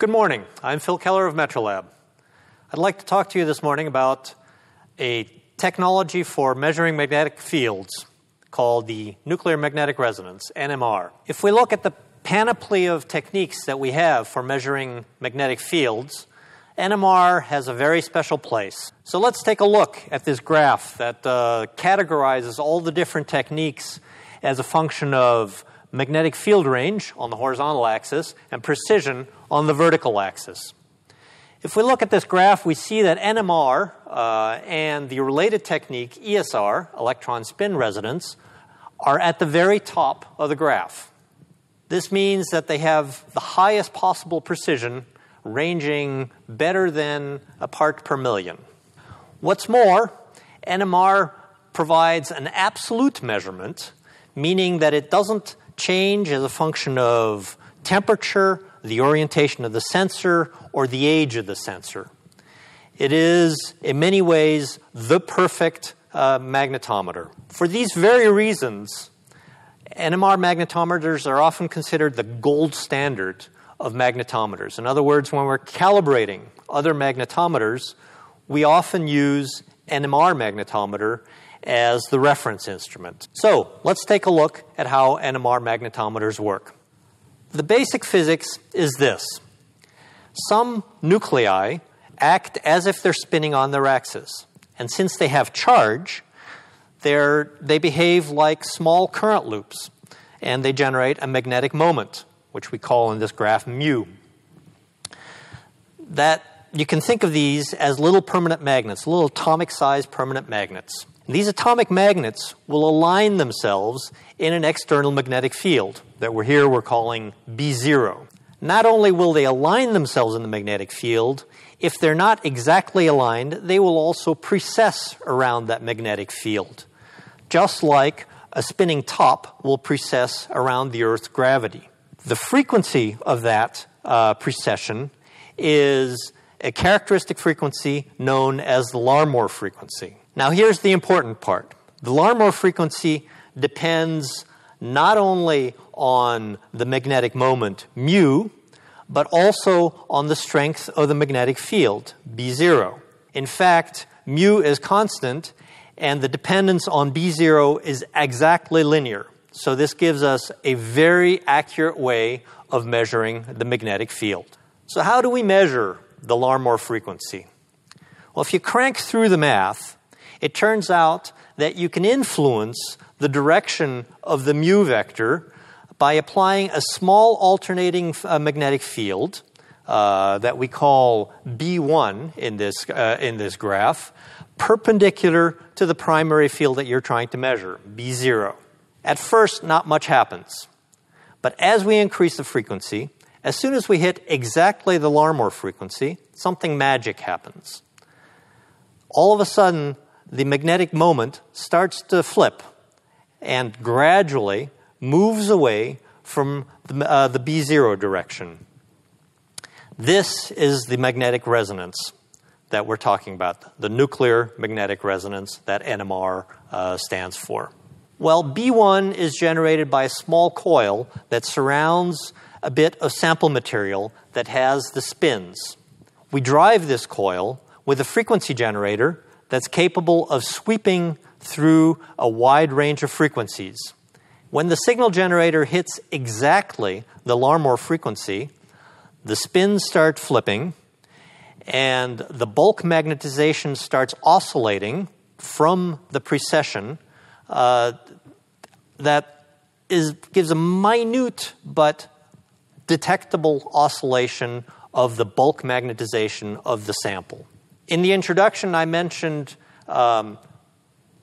Good morning. I'm Phil Keller of Metrolab. I'd like to talk to you this morning about a technology for measuring magnetic fields called the nuclear magnetic resonance, NMR. If we look at the panoply of techniques that we have for measuring magnetic fields, NMR has a very special place. So let's take a look at this graph that uh, categorizes all the different techniques as a function of magnetic field range on the horizontal axis and precision on the vertical axis. If we look at this graph, we see that NMR uh, and the related technique, ESR, electron spin resonance, are at the very top of the graph. This means that they have the highest possible precision, ranging better than a part per million. What's more, NMR provides an absolute measurement, meaning that it doesn't change as a function of temperature, the orientation of the sensor, or the age of the sensor. It is, in many ways, the perfect uh, magnetometer. For these very reasons, NMR magnetometers are often considered the gold standard of magnetometers. In other words, when we're calibrating other magnetometers, we often use NMR magnetometer as the reference instrument. So let's take a look at how NMR magnetometers work. The basic physics is this some nuclei act as if they're spinning on their axis. And since they have charge, they behave like small current loops, and they generate a magnetic moment, which we call in this graph mu. That you can think of these as little permanent magnets, little atomic sized permanent magnets. These atomic magnets will align themselves in an external magnetic field that we're here we're calling B0. Not only will they align themselves in the magnetic field, if they're not exactly aligned, they will also precess around that magnetic field, just like a spinning top will precess around the Earth's gravity. The frequency of that uh, precession is a characteristic frequency known as the Larmor frequency. Now, here's the important part the Larmor frequency depends not only on the magnetic moment mu, but also on the strength of the magnetic field, B0. In fact, mu is constant, and the dependence on B0 is exactly linear. So, this gives us a very accurate way of measuring the magnetic field. So, how do we measure the Larmor frequency? Well, if you crank through the math, it turns out that you can influence the direction of the mu vector by applying a small alternating uh, magnetic field uh, that we call B1 in this, uh, in this graph, perpendicular to the primary field that you're trying to measure, B0. At first, not much happens. But as we increase the frequency, as soon as we hit exactly the Larmor frequency, something magic happens. All of a sudden, the magnetic moment starts to flip and gradually moves away from the, uh, the B0 direction. This is the magnetic resonance that we're talking about, the nuclear magnetic resonance that NMR uh, stands for. Well, B1 is generated by a small coil that surrounds a bit of sample material that has the spins. We drive this coil with a frequency generator that's capable of sweeping through a wide range of frequencies. When the signal generator hits exactly the Larmor frequency, the spins start flipping and the bulk magnetization starts oscillating from the precession uh, that is, gives a minute but detectable oscillation of the bulk magnetization of the sample. In the introduction, I mentioned um,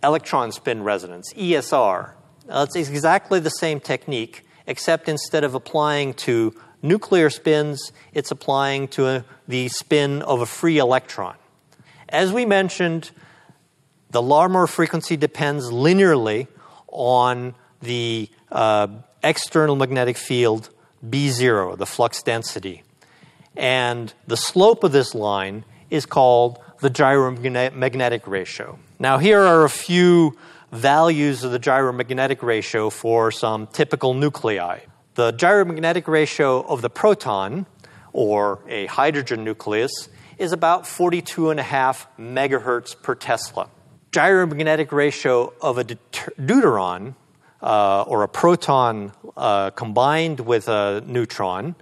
electron spin resonance, ESR. Uh, it's exactly the same technique, except instead of applying to nuclear spins, it's applying to a, the spin of a free electron. As we mentioned, the Larmor frequency depends linearly on the uh, external magnetic field B0, the flux density. And the slope of this line is called the gyromagnetic ratio. Now, here are a few values of the gyromagnetic ratio for some typical nuclei. The gyromagnetic ratio of the proton, or a hydrogen nucleus, is about 42.5 megahertz per Tesla. Gyromagnetic ratio of a deuteron uh, or a proton uh, combined with a neutron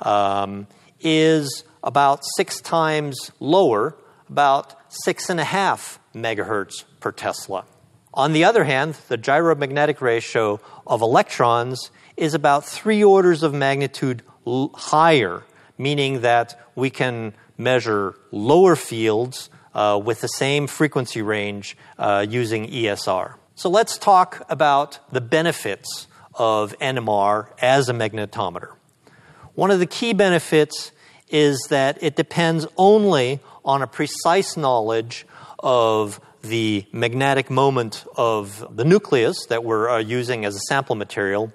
um, is about six times lower, about six and a half megahertz per Tesla. On the other hand, the gyromagnetic ratio of electrons is about three orders of magnitude l- higher, meaning that we can measure lower fields uh, with the same frequency range uh, using ESR. So let's talk about the benefits of NMR as a magnetometer. One of the key benefits is that it depends only on a precise knowledge of the magnetic moment of the nucleus that we're uh, using as a sample material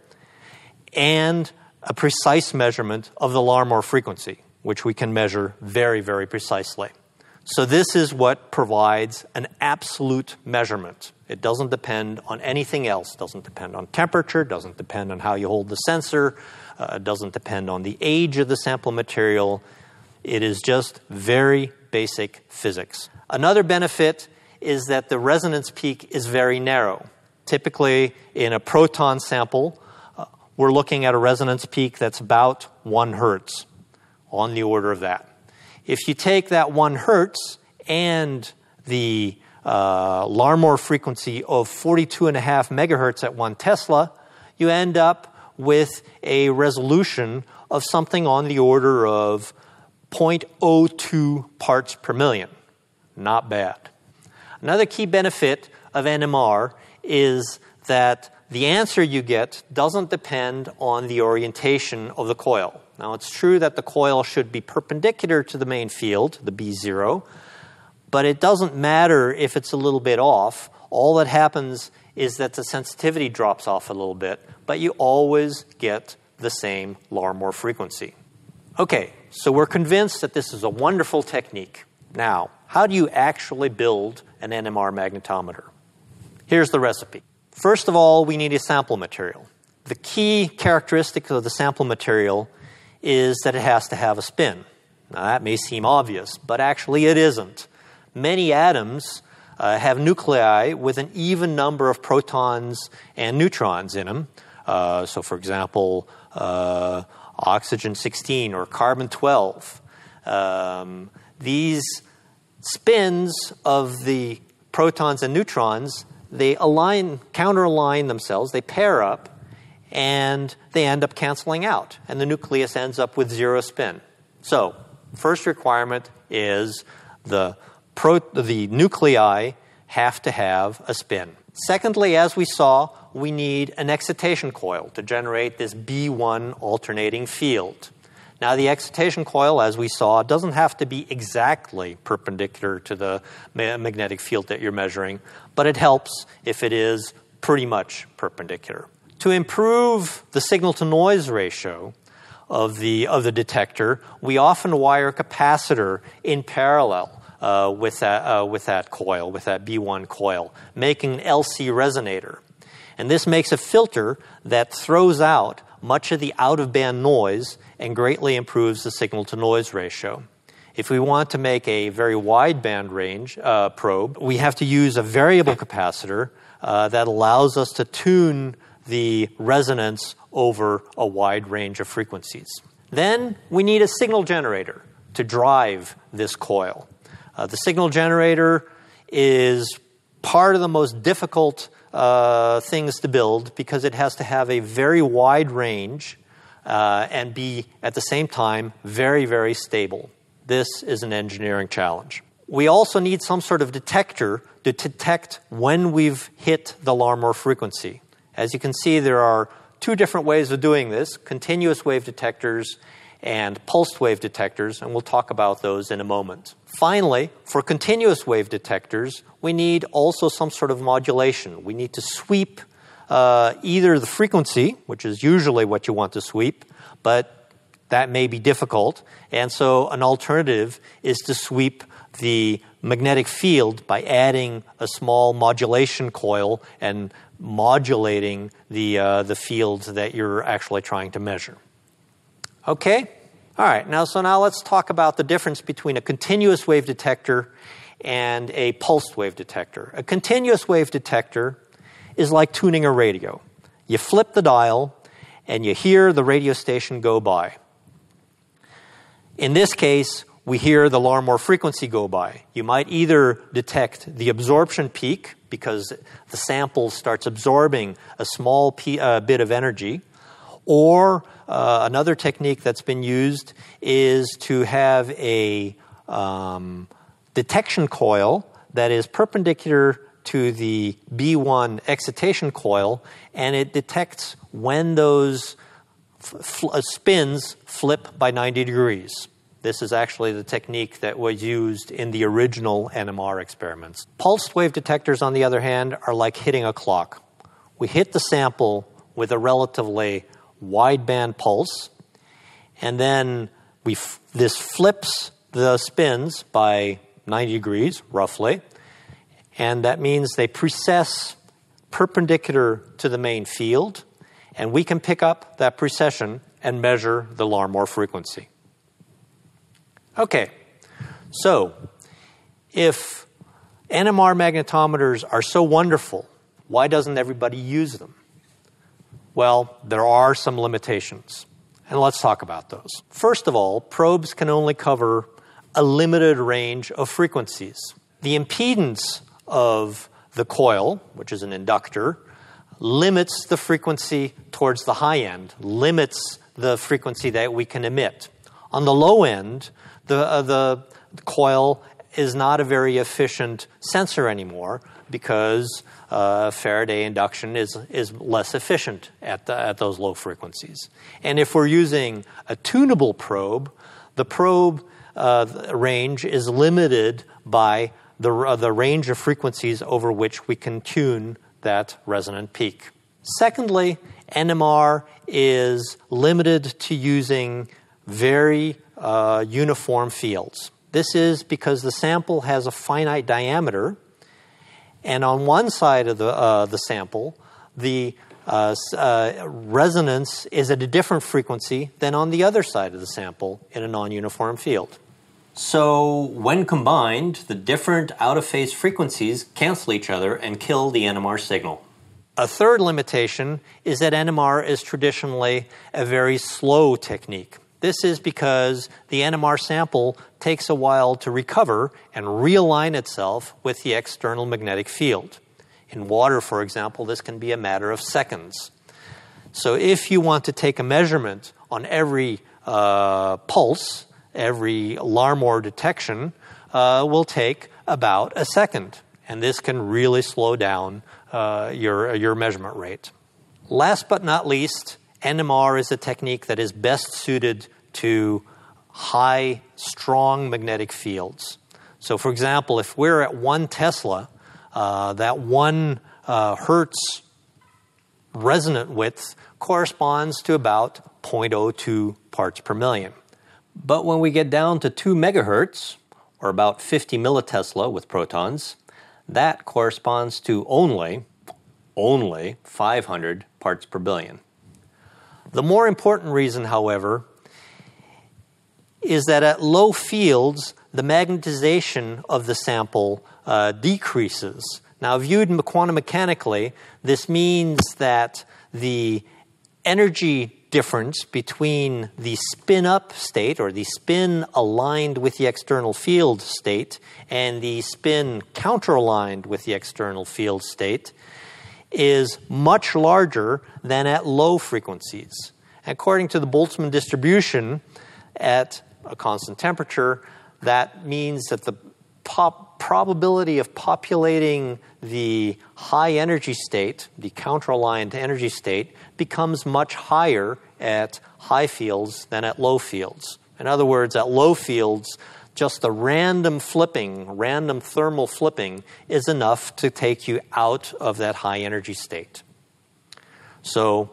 and a precise measurement of the Larmor frequency, which we can measure very, very precisely. So, this is what provides an absolute measurement. It doesn't depend on anything else. It doesn't depend on temperature, doesn't depend on how you hold the sensor, uh, doesn't depend on the age of the sample material. It is just very basic physics. Another benefit is that the resonance peak is very narrow. Typically, in a proton sample, uh, we're looking at a resonance peak that's about one hertz, on the order of that. If you take that one hertz and the uh, Larmor frequency of 42.5 megahertz at one Tesla, you end up with a resolution of something on the order of 0.02 parts per million. Not bad. Another key benefit of NMR is that the answer you get doesn't depend on the orientation of the coil. Now, it's true that the coil should be perpendicular to the main field, the B0, but it doesn't matter if it's a little bit off. All that happens is that the sensitivity drops off a little bit, but you always get the same Larmor frequency. Okay, so we're convinced that this is a wonderful technique. Now, how do you actually build an NMR magnetometer? Here's the recipe. First of all, we need a sample material. The key characteristic of the sample material is that it has to have a spin. Now, that may seem obvious, but actually it isn't. Many atoms uh, have nuclei with an even number of protons and neutrons in them. Uh, so, for example, uh, oxygen 16 or carbon 12. Um, these spins of the protons and neutrons, they align, counter align themselves, they pair up, and they end up canceling out, and the nucleus ends up with zero spin. So, first requirement is the, pro- the nuclei have to have a spin. Secondly, as we saw, we need an excitation coil to generate this B1 alternating field. Now, the excitation coil, as we saw, doesn't have to be exactly perpendicular to the magnetic field that you're measuring, but it helps if it is pretty much perpendicular. To improve the signal to noise ratio of the, of the detector, we often wire a capacitor in parallel uh, with, that, uh, with that coil, with that B1 coil, making an LC resonator. And this makes a filter that throws out much of the out of band noise and greatly improves the signal to noise ratio. If we want to make a very wide band range uh, probe, we have to use a variable capacitor uh, that allows us to tune the resonance over a wide range of frequencies. Then we need a signal generator to drive this coil. Uh, the signal generator is part of the most difficult uh, things to build because it has to have a very wide range uh, and be at the same time very, very stable. This is an engineering challenge. We also need some sort of detector to detect when we've hit the Larmor frequency. As you can see, there are two different ways of doing this continuous wave detectors and pulsed wave detectors, and we'll talk about those in a moment. Finally, for continuous wave detectors, we need also some sort of modulation. We need to sweep uh, either the frequency, which is usually what you want to sweep, but that may be difficult. And so, an alternative is to sweep the magnetic field by adding a small modulation coil and modulating the, uh, the fields that you're actually trying to measure. Okay, All right, now so now let's talk about the difference between a continuous wave detector and a pulsed wave detector. A continuous wave detector is like tuning a radio. You flip the dial and you hear the radio station go by. In this case, we hear the Larmor frequency go by. You might either detect the absorption peak because the sample starts absorbing a small p- uh, bit of energy, or uh, another technique that's been used is to have a um, detection coil that is perpendicular to the B1 excitation coil, and it detects when those f- uh, spins flip by 90 degrees. This is actually the technique that was used in the original NMR experiments. Pulsed wave detectors, on the other hand, are like hitting a clock. We hit the sample with a relatively wideband pulse, and then we f- this flips the spins by 90 degrees, roughly, and that means they precess perpendicular to the main field, and we can pick up that precession and measure the Larmor frequency. Okay, so if NMR magnetometers are so wonderful, why doesn't everybody use them? Well, there are some limitations, and let's talk about those. First of all, probes can only cover a limited range of frequencies. The impedance of the coil, which is an inductor, limits the frequency towards the high end, limits the frequency that we can emit. On the low end, the, uh, the coil is not a very efficient sensor anymore because uh, Faraday induction is, is less efficient at, the, at those low frequencies. And if we're using a tunable probe, the probe uh, range is limited by the, uh, the range of frequencies over which we can tune that resonant peak. Secondly, NMR is limited to using very uh, uniform fields. This is because the sample has a finite diameter and on one side of the, uh, the sample, the uh, uh, resonance is at a different frequency than on the other side of the sample in a non uniform field. So, when combined, the different out of phase frequencies cancel each other and kill the NMR signal. A third limitation is that NMR is traditionally a very slow technique. This is because the NMR sample takes a while to recover and realign itself with the external magnetic field. In water, for example, this can be a matter of seconds. So, if you want to take a measurement on every uh, pulse, every Larmor detection, uh, will take about a second. And this can really slow down uh, your, your measurement rate. Last but not least, NMR is a technique that is best suited to high, strong magnetic fields. So, for example, if we're at one Tesla, uh, that one uh, hertz resonant width corresponds to about 0.02 parts per million. But when we get down to 2 megahertz, or about 50 millitesla with protons, that corresponds to only, only 500 parts per billion. The more important reason, however, is that at low fields, the magnetization of the sample uh, decreases. Now, viewed quantum mechanically, this means that the energy difference between the spin up state or the spin aligned with the external field state and the spin counteraligned with the external field state is much larger than at low frequencies. According to the Boltzmann distribution, at a constant temperature, that means that the pop probability of populating the high energy state, the counteraligned energy state, becomes much higher at high fields than at low fields. In other words, at low fields, just the random flipping, random thermal flipping, is enough to take you out of that high energy state. So,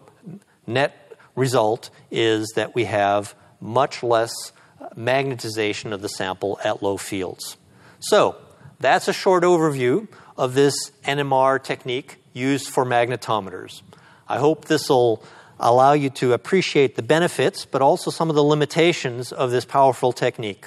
net result is that we have much less magnetization of the sample at low fields. So, that's a short overview of this NMR technique used for magnetometers. I hope this will allow you to appreciate the benefits, but also some of the limitations of this powerful technique.